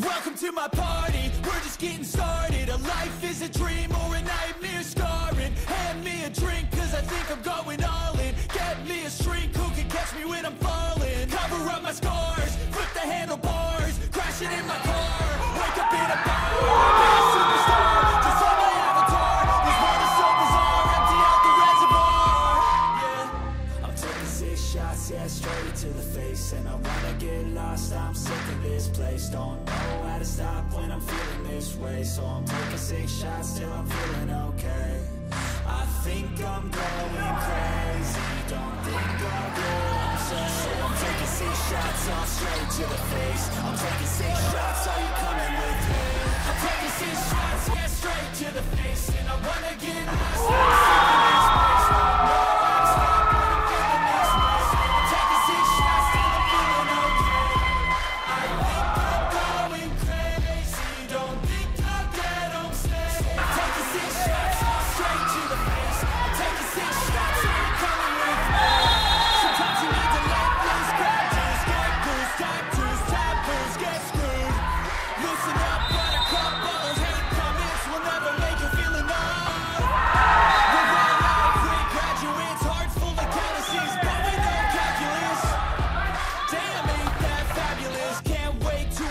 Welcome to my party, we're just getting started. A life is a dream or a nightmare. straight to the face And I wanna get lost, I'm sick of this place. Don't know how to stop when I'm feeling this way. So I'm taking six shots till I'm feeling okay. I think I'm going crazy. Don't think I will, I'm So I'm taking six shots, all straight to the face. I'm taking six shots, are you coming with me?